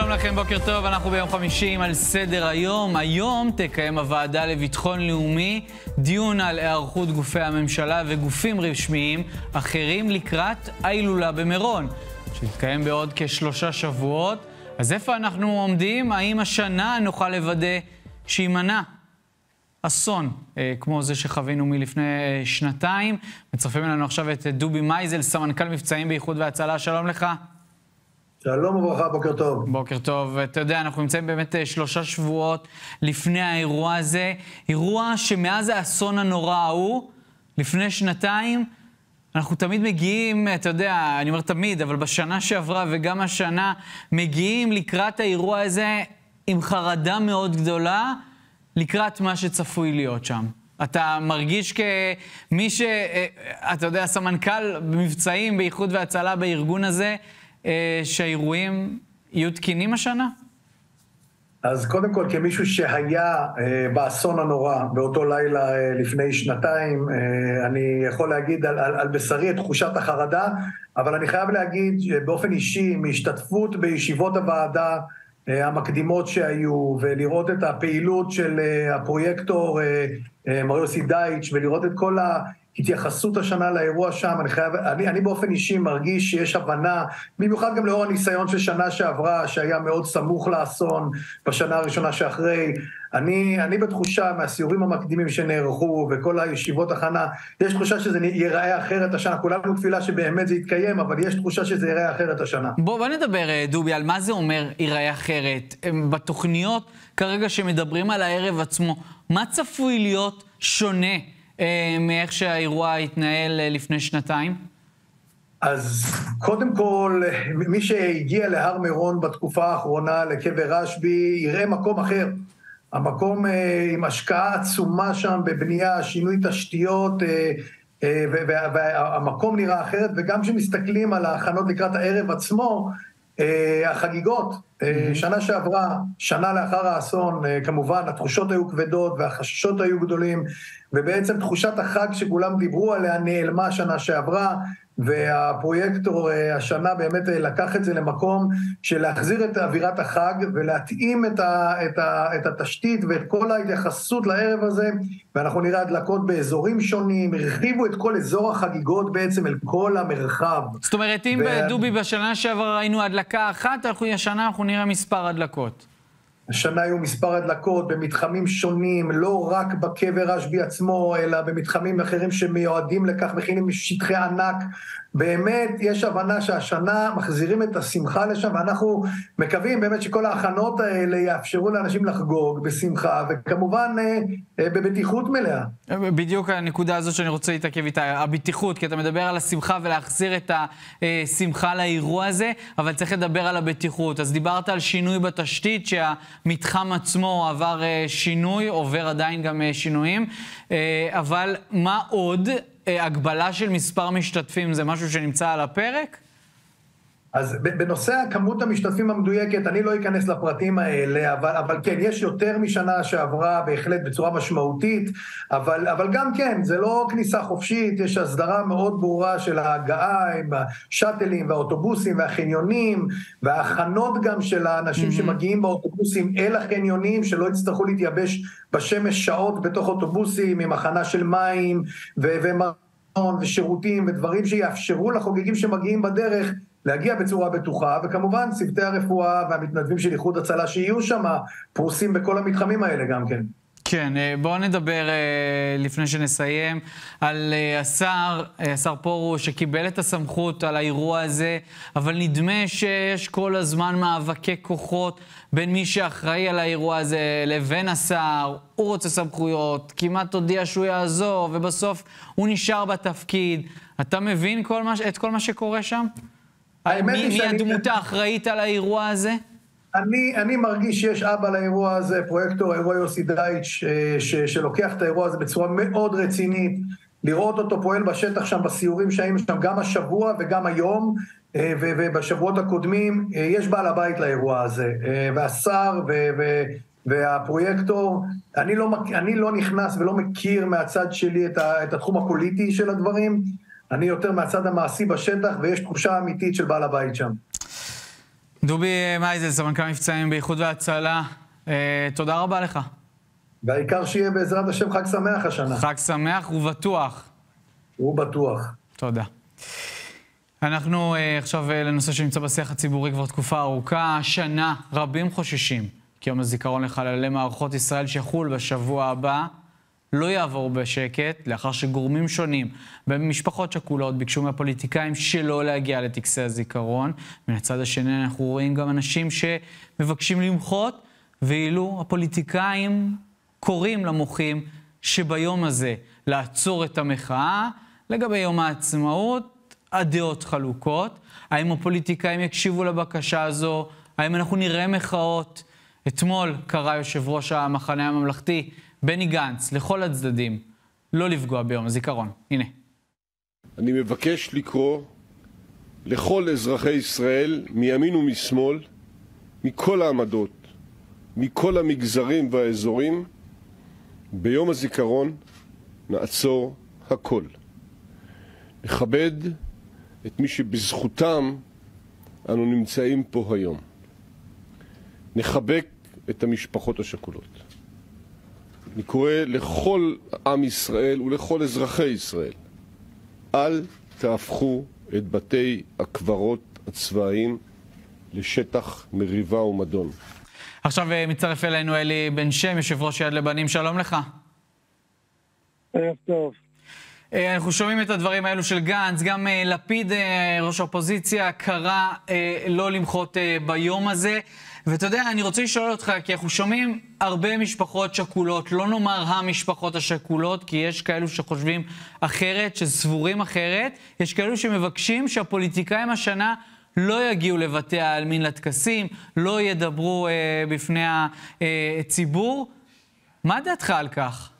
שלום לכם, בוקר טוב, אנחנו ביום חמישי על סדר היום. היום תקיים הוועדה לביטחון לאומי דיון על היערכות גופי הממשלה וגופים רשמיים אחרים לקראת ההילולה במירון, שיתקיים בעוד כשלושה שבועות. אז איפה אנחנו עומדים? האם השנה נוכל לוודא שיימנע אסון, אה, כמו זה שחווינו מלפני אה, שנתיים? מצרפים אלינו עכשיו את דובי מייזל, סמנכ"ל מבצעים באיחוד והצלה, שלום לך. שלום וברכה, בוקר טוב. בוקר טוב. אתה יודע, אנחנו נמצאים באמת אה, שלושה שבועות לפני האירוע הזה. אירוע שמאז האסון הנורא ההוא, לפני שנתיים, אנחנו תמיד מגיעים, אתה יודע, אני אומר תמיד, אבל בשנה שעברה וגם השנה, מגיעים לקראת האירוע הזה עם חרדה מאוד גדולה, לקראת מה שצפוי להיות שם. אתה מרגיש כמי ש... אה, אתה יודע, סמנכ"ל מבצעים באיחוד והצלה בארגון הזה, שהאירועים יהיו תקינים השנה? אז קודם כל, כמישהו שהיה אה, באסון הנורא באותו לילה אה, לפני שנתיים, אה, אני יכול להגיד על, על, על בשרי את תחושת החרדה, אבל אני חייב להגיד באופן אישי, מהשתתפות בישיבות הוועדה אה, המקדימות שהיו, ולראות את הפעילות של אה, הפרויקטור אה, אה, מר יוסי דייטש, ולראות את כל ה... התייחסות השנה לאירוע שם, אני חייב, אני, אני באופן אישי מרגיש שיש הבנה, במיוחד גם לאור הניסיון של שנה שעברה, שהיה מאוד סמוך לאסון בשנה הראשונה שאחרי. אני, אני בתחושה מהסיורים המקדימים שנערכו וכל הישיבות הכנה, יש תחושה שזה ייראה אחרת השנה. כולנו תפילה שבאמת זה יתקיים, אבל יש תחושה שזה ייראה אחרת השנה. בוא, בוא נדבר, אה, דובי, על מה זה אומר ייראה אחרת. בתוכניות כרגע שמדברים על הערב עצמו, מה צפוי להיות שונה? אה, מאיך שהאירוע התנהל אה, לפני שנתיים? אז קודם כל, מי שהגיע להר מירון בתקופה האחרונה, לקבר רשב"י, יראה מקום אחר. המקום אה, עם השקעה עצומה שם בבנייה, שינוי תשתיות, והמקום נראה אחרת, וגם כשמסתכלים על ההכנות לקראת הערב עצמו, החגיגות, שנה שעברה, שנה לאחר האסון, כמובן, התחושות היו כבדות והחששות היו גדולים, ובעצם תחושת החג שכולם דיברו עליה נעלמה שנה שעברה, והפרויקטור אה, השנה באמת אה, לקח את זה למקום של להחזיר את אווירת החג ולהתאים את, ה, את, ה, את התשתית ואת כל ההתייחסות לערב הזה, ואנחנו נראה הדלקות באזורים שונים, הרחיבו את כל אזור החגיגות בעצם אל כל המרחב. זאת אומרת, אם ו... דובי בשנה שעברה ראינו הדלקה אחת, אנחנו, השנה אנחנו נראה מספר הדלקות. השנה היו מספר הדלקות במתחמים שונים, לא רק בקבר רשב"י עצמו, אלא במתחמים אחרים שמיועדים לכך, מכינים שטחי ענק. באמת, יש הבנה שהשנה מחזירים את השמחה לשם, ואנחנו מקווים באמת שכל ההכנות האלה יאפשרו לאנשים לחגוג בשמחה, וכמובן אה, אה, בבטיחות מלאה. בדיוק הנקודה הזאת שאני רוצה להתעכב איתה, הבטיחות, כי אתה מדבר על השמחה ולהחזיר את השמחה לאירוע הזה, אבל צריך לדבר על הבטיחות. אז דיברת על שינוי בתשתית, שה... המתחם עצמו עבר אה, שינוי, עובר עדיין גם אה, שינויים, אה, אבל מה עוד? הגבלה של מספר משתתפים זה משהו שנמצא על הפרק? אז בנושא כמות המשתתפים המדויקת, אני לא אכנס לפרטים האלה, אבל, אבל כן, יש יותר משנה שעברה בהחלט בצורה משמעותית, אבל, אבל גם כן, זה לא כניסה חופשית, יש הסדרה מאוד ברורה של ההגעה עם השאטלים והאוטובוסים והחניונים, וההכנות גם של האנשים mm-hmm. שמגיעים באוטובוסים אל החניונים, שלא יצטרכו להתייבש בשמש שעות בתוך אוטובוסים עם הכנה של מים ו... ושירותים ודברים שיאפשרו לחוגגים שמגיעים בדרך להגיע בצורה בטוחה, וכמובן צוותי הרפואה והמתנדבים של איחוד הצלה שיהיו שם פרוסים בכל המתחמים האלה גם כן. כן, אה, בואו נדבר אה, לפני שנסיים על אה, השר, השר פרוש, שקיבל את הסמכות על האירוע הזה, אבל נדמה שיש כל הזמן מאבקי כוחות בין מי שאחראי על האירוע הזה לבין השר. הוא רוצה סמכויות, כמעט הודיע שהוא יעזוב, ובסוף הוא נשאר בתפקיד. אתה מבין כל מה, את כל מה שקורה שם? האמת מי, מי הדמות האחראית על האירוע הזה? אני, אני מרגיש שיש אבא לאירוע הזה, פרויקטור האירוע יוסי דייטש, אה, שלוקח את האירוע הזה בצורה מאוד רצינית, לראות אותו פועל בשטח שם בסיורים שהיינו שם גם השבוע וגם היום, אה, ובשבועות הקודמים, אה, יש בעל הבית לאירוע הזה, והשר ו, והפרויקטור, אני לא, אני לא נכנס ולא מכיר מהצד שלי את, ה, את התחום הפוליטי של הדברים, אני יותר מהצד המעשי בשטח, ויש תחושה אמיתית של בעל הבית שם. דובי מייזל, סמנכ"ל מבצעים באיחוד והצלה, אה, תודה רבה לך. והעיקר שיהיה בעזרת השם חג שמח השנה. חג שמח ובטוח. ובטוח. תודה. אנחנו uh, עכשיו uh, לנושא שנמצא בשיח הציבורי כבר תקופה ארוכה. שנה, רבים חוששים כי יום הזיכרון לחללי מערכות ישראל שיחול בשבוע הבא לא יעבור בשקט, לאחר שגורמים שונים במשפחות שכולות ביקשו מהפוליטיקאים שלא להגיע לטקסי הזיכרון. מן הצד השני אנחנו רואים גם אנשים שמבקשים למחות, ואילו הפוליטיקאים קוראים למוחים שביום הזה לעצור את המחאה. לגבי יום העצמאות, הדעות חלוקות. האם הפוליטיקאים יקשיבו לבקשה הזו? האם אנחנו נראה מחאות? אתמול קרא יושב ראש המחנה הממלכתי בני גנץ לכל הצדדים לא לפגוע ביום הזיכרון. הנה. אני מבקש לקרוא לכל אזרחי ישראל, מימין ומשמאל, מכל העמדות, מכל המגזרים והאזורים, ביום הזיכרון נעצור הכל. נכבד את מי שבזכותם אנו נמצאים פה היום. נחבק את המשפחות השכולות. אני קורא לכל עם ישראל ולכל אזרחי ישראל, אל תהפכו את בתי הקברות הצבאיים לשטח מריבה ומדון. עכשיו אה, מצטרף אלינו אלי בן שם, יושב ראש יד לבנים, שלום לך. ערב טוב. אה, אנחנו שומעים את הדברים האלו של גנץ, גם אה, לפיד, ראש האופוזיציה, קרא לא למחות ביום הזה. ואתה יודע, אני רוצה לשאול אותך, כי אנחנו שומעים הרבה משפחות שכולות, לא נאמר המשפחות השכולות, כי יש כאלו שחושבים אחרת, שסבורים אחרת, יש כאלו שמבקשים שהפוליטיקאים השנה לא יגיעו לבתי העלמין לטקסים, לא ידברו אה, בפני הציבור. מה דעתך על כך?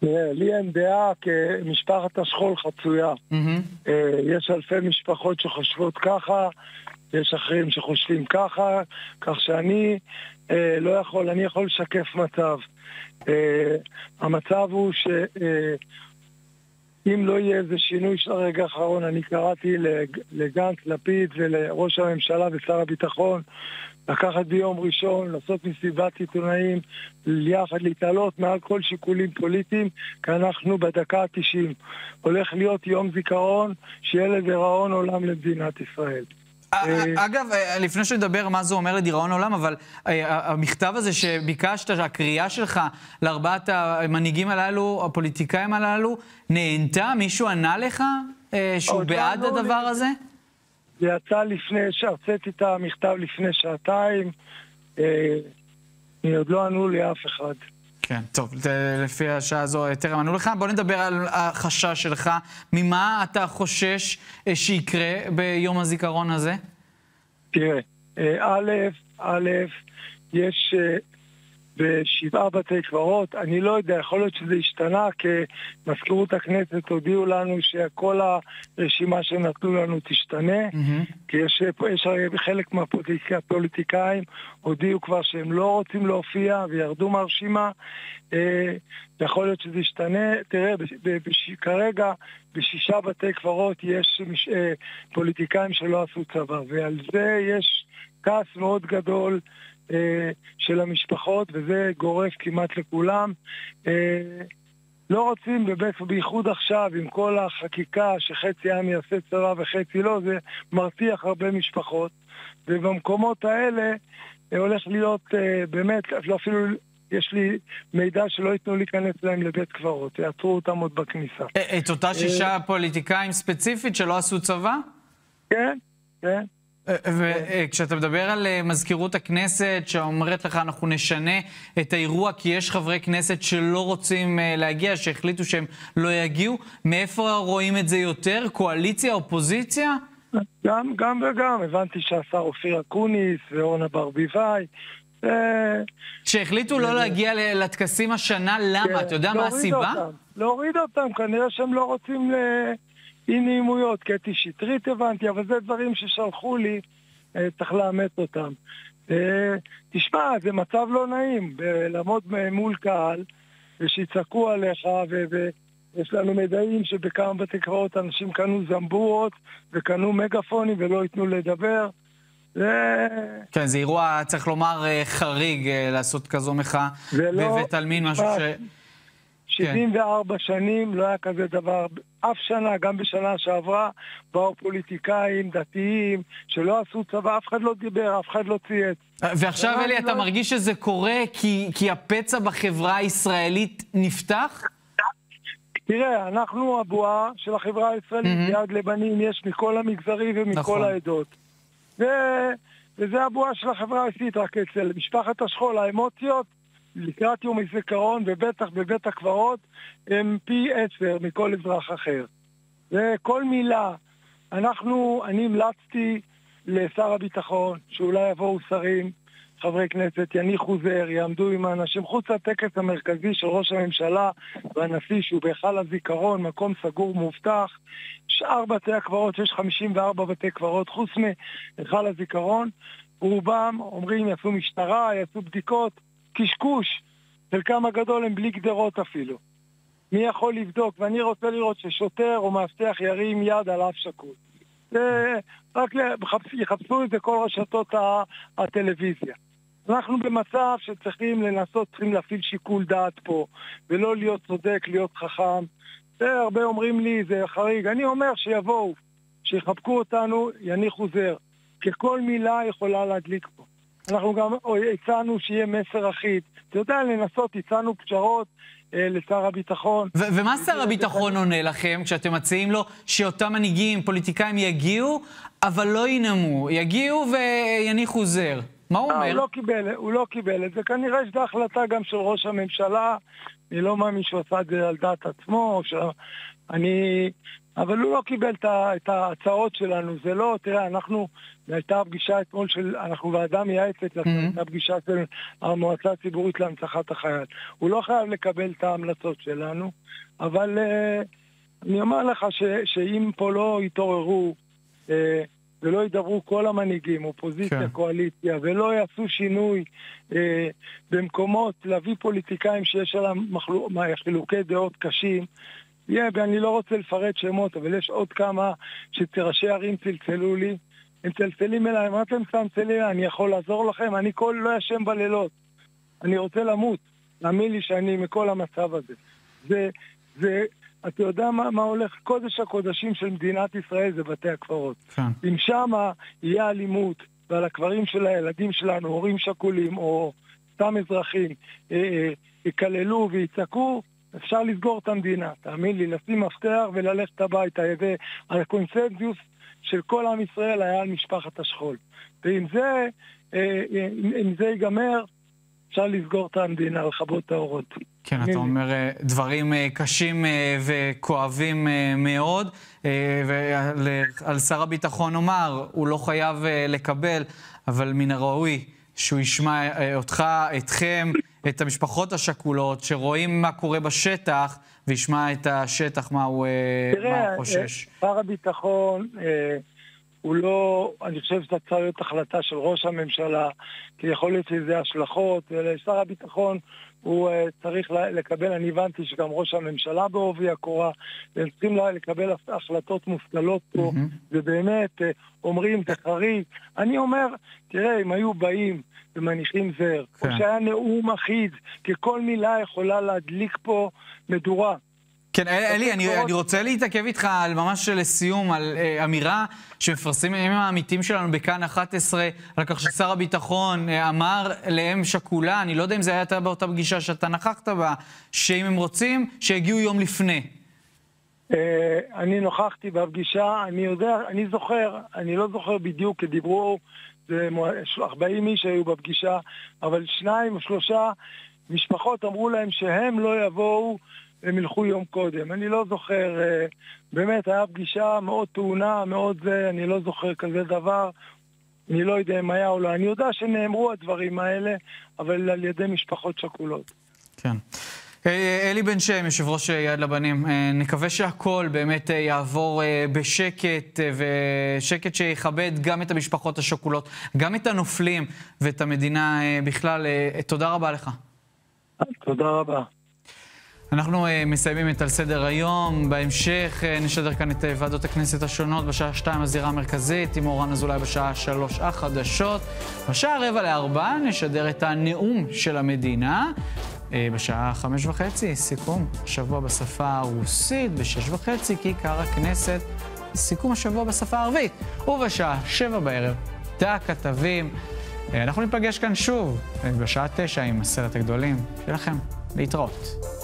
תראה, לי אין דעה כמשפחת השכול חצויה. Mm-hmm. יש אלפי משפחות שחושבות ככה, יש אחרים שחושבים ככה, כך שאני אה, לא יכול, אני יכול לשקף מצב. אה, המצב הוא שאם אה, לא יהיה איזה שינוי של הרגע האחרון, אני קראתי לגנץ, לפיד ולראש הממשלה ושר הביטחון לקחת ביום ראשון, לעשות מסיבת עיתונאים, יחד להתעלות מעל כל שיקולים פוליטיים, כי אנחנו בדקה ה-90. הולך להיות יום זיכרון שיהיה לדיראון עולם למדינת ישראל. אה, אגב, אה, לפני שנדבר מה זה אומר לדיראון עולם, אבל אה, המכתב הזה שביקשת, הקריאה שלך לארבעת המנהיגים הללו, הפוליטיקאים הללו, נהנתה? מישהו ענה לך שהוא בעד הדבר הזה? זה יצא לפני, שהרציתי את המכתב לפני שעתיים, עוד לא ענו לי אף אחד. כן, טוב, לפי השעה הזו טרם ענו לך. בוא נדבר על החשש שלך. ממה אתה חושש אה, שיקרה ביום הזיכרון הזה? תראה, אה, א', א', יש אה, בשבעה בתי קברות. אני לא יודע, יכול להיות שזה השתנה, כי מזכירות הכנסת הודיעו לנו שכל הרשימה שנתנו לנו תשתנה, mm-hmm. כי יש, יש חלק מהפוליטיקאים הודיעו כבר שהם לא רוצים להופיע וירדו מהרשימה. אה, יכול להיות שזה ישתנה. תראה, בש, כרגע בשישה בתי קברות יש מש, אה, פוליטיקאים שלא עשו צבא, ועל זה יש כעס מאוד גדול. אה, של המשפחות, וזה גורף כמעט לכולם. אה, לא רוצים, בייחוד עכשיו, עם כל החקיקה שחצי עם יעשה צבא וחצי לא, זה מרתיח הרבה משפחות. ובמקומות האלה אה, הולך להיות באמת, לא אפילו יש לי מידע שלא ייתנו להיכנס להם לבית קברות, יעצרו אותם עוד בכניסה. את אותה שישה פוליטיקאים ספציפית שלא עשו צבא? כן, כן. וכשאתה מדבר על אה, מזכירות הכנסת שאומרת לך אנחנו נשנה את האירוע כי יש חברי כנסת שלא רוצים אה, להגיע, שהחליטו שהם לא יגיעו, מאיפה רואים את זה יותר? קואליציה, אופוזיציה? גם, גם וגם, הבנתי שהשר אופיר אקוניס ואורנה ברביבאי שהחליטו לא להגיע לטקסים השנה, למה? כן, אתה יודע מה הסיבה? להוריד אותם, כנראה שהם לא רוצים אי נעימויות, קטי שטרית הבנתי, אבל זה דברים ששלחו לי, אה, צריך לאמץ אותם. אה, תשמע, זה מצב לא נעים, לעמוד מול קהל ושיצעקו עליך, ויש לנו מידעים שבכמה בתי קברות אנשים קנו זמבורות וקנו מגפונים ולא ייתנו לדבר. זה... כן, זה אירוע, צריך לומר, חריג לעשות כזו מחאה בבית עלמין, משהו ש... 74 כן. שנים לא היה כזה דבר. אף שנה, גם בשנה שעברה, באו פוליטיקאים דתיים שלא עשו צבא, אף אחד לא דיבר, אף אחד לא צייץ. ועכשיו, אלי, אתה לא... מרגיש שזה קורה כי, כי הפצע בחברה הישראלית נפתח? תראה, אנחנו הבועה של החברה הישראלית, mm-hmm. יד לבנים יש מכל המגזרים ומכל נכון. העדות. ו... וזה הבועה של החברה הישראלית, רק אצל משפחת השכול, האמוציות לקראת יום הזיכרון, ובטח בבית הקברות, הם פי עשר מכל אזרח אחר. וכל מילה, אנחנו, אני המלצתי לשר הביטחון, שאולי יבואו שרים, חברי כנסת, יניחו זר, יעמדו עם האנשים חוץ לטקס המרכזי של ראש הממשלה והנשיא, שהוא בהיכל הזיכרון, מקום סגור ומאובטח. שאר בתי הקברות, יש 54 בתי קברות, חוץ מהיכל הזיכרון, רובם אומרים יעשו משטרה, יעשו בדיקות, קשקוש, חלקם הגדול הם בלי גדרות אפילו. מי יכול לבדוק? ואני רוצה לראות ששוטר או מאבטח ירים יד על אף שקול. רק יחפשו את זה כל רשתות הטלוויזיה. אנחנו במצב שצריכים לנסות, צריכים להפעיל שיקול דעת פה, ולא להיות צודק, להיות חכם. הרבה אומרים לי, זה חריג. אני אומר שיבואו, שיחבקו אותנו, יניחו זר. כי כל מילה יכולה להדליק פה. אנחנו גם הצענו שיהיה מסר אחיד. אתה יודע, לנסות, הצענו פשרות אה, לשר הביטחון. ומה שר הביטחון עונה לכם כשאתם מציעים לו שאותם מנהיגים, פוליטיקאים יגיעו, אבל לא ינאמו, יגיעו ויניחו זר? מה הוא אה, אומר? הוא לא, קיבל, הוא לא קיבל את זה. כנראה שזו החלטה גם של ראש הממשלה. אני לא מאמין שהוא עשה את זה על דעת עצמו. ש... אני... אבל הוא לא קיבל את ההצעות שלנו. זה לא, תראה, אנחנו, הייתה פגישה אתמול של, אנחנו ועדה מייעצת, mm-hmm. הייתה פגישה של המועצה הציבורית להנצחת החייל. הוא לא חייב לקבל את ההמלצות שלנו, אבל uh, אני אומר לך ש, שאם פה לא יתעוררו, uh, ולא ידברו כל המנהיגים, אופוזיציה, כן. קואליציה, ולא יעשו שינוי אה, במקומות להביא פוליטיקאים שיש עליהם חילוקי דעות קשים. יהיה, ואני לא רוצה לפרט שמות, אבל יש עוד כמה שראשי ערים צלצלו לי, הם צלצלים אליי, מה אתם מצלצלים? אני יכול לעזור לכם? אני כל לא ישן בלילות. אני רוצה למות. תאמין לי שאני מכל המצב הזה. זה, זה, אתה יודע מה, מה הולך? קודש הקודשים של מדינת ישראל זה בתי הקברות. כן. אם שמה יהיה אלימות, ועל הקברים של הילדים שלנו, הורים שכולים או סתם אזרחים, אה, אה, יקללו ויצעקו, אפשר לסגור את המדינה. תאמין לי, לשים מפתח וללכת הביתה. והקונסנזוס של כל עם ישראל היה על משפחת השכול. ואם זה, אה, אם זה ייגמר, אפשר לסגור את המדינה, לכבות את האורות. כן, אתה אומר אה, דברים אה, קשים וכואבים מאוד, ועל שר הביטחון אומר, הוא לא חייב לקבל, אבל מן הראוי שהוא ישמע אותך, אתכם, את המשפחות השכולות, שרואים מה קורה בשטח, וישמע את השטח, מה הוא, תראה, מה הוא חושש. תראה, שר הביטחון... הוא לא, אני חושב שזו צריכה להיות החלטה של ראש הממשלה, כי יכול להיות שזה השלכות, ולשר הביטחון הוא uh, צריך לקבל, אני הבנתי שגם ראש הממשלה בעובי הקורה, והם צריכים לקבל החלטות מושכלות פה. ובאמת uh, אומרים, זה חריג. אני אומר, תראה, אם היו באים ומניחים זר, כן. או שהיה נאום אחיד, כי כל מילה יכולה להדליק פה מדורה. כן, אלי, אני, אני רוצה להתעכב איתך על ממש לסיום, על אה, אמירה שמפרסמים העמיתים שלנו בכאן 11, על כך ששר הביטחון אה, אמר לאם שכולה, אני לא יודע אם זה היה באותה פגישה שאתה נכחת בה, שאם הם רוצים, שיגיעו יום לפני. אה, אני נוכחתי בפגישה, אני יודע, אני זוכר, אני לא זוכר בדיוק, כי דיברו, זה 40 איש היו בפגישה, אבל שניים או שלושה משפחות אמרו להם שהם לא יבואו הם ילכו יום קודם. אני לא זוכר, אה, באמת, היה פגישה מאוד טעונה, מאוד זה, אני לא זוכר כזה דבר. אני לא יודע אם היה או לא. אני יודע שנאמרו הדברים האלה, אבל על ידי משפחות שכולות. כן. אה, אלי בן שם, יושב ראש יד לבנים, אה, נקווה שהכל באמת יעבור בשקט, ושקט שיכבד גם את המשפחות השכולות, גם את הנופלים ואת המדינה בכלל. תודה רבה לך. תודה רבה. אנחנו uh, מסיימים את על סדר היום. בהמשך uh, נשדר כאן את uh, ועדות הכנסת השונות בשעה שתיים הזירה המרכזית, עם אורן אזולאי בשעה שלוש החדשות. בשעה רבע לארבע נשדר את הנאום של המדינה. Uh, בשעה חמש וחצי, סיכום השבוע בשפה הרוסית, בשש וחצי, כיכר הכנסת, סיכום השבוע בשפה הערבית. ובשעה שבע בערב, תא הכתבים. אנחנו ניפגש כאן שוב בשעה תשע עם עשרת הגדולים. שיהיה לכם להתראות.